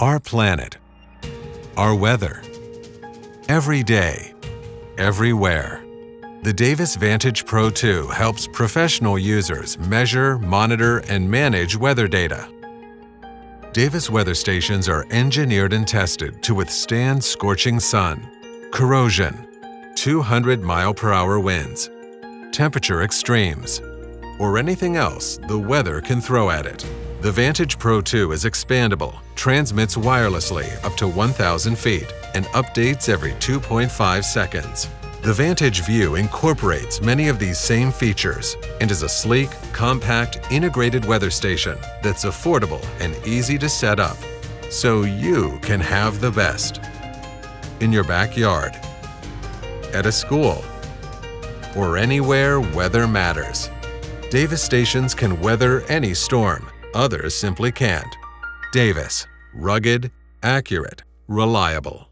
Our planet. Our weather. Every day. Everywhere. The Davis Vantage Pro 2 helps professional users measure, monitor, and manage weather data. Davis weather stations are engineered and tested to withstand scorching sun, corrosion, 200 mile per hour winds, temperature extremes, or anything else the weather can throw at it. The Vantage Pro 2 is expandable, transmits wirelessly up to 1,000 feet, and updates every 2.5 seconds. The Vantage Vue incorporates many of these same features and is a sleek, compact, integrated weather station that's affordable and easy to set up, so you can have the best. In your backyard, at a school, or anywhere weather matters. Davis stations can weather any storm, others simply can't. Davis, rugged, accurate, reliable.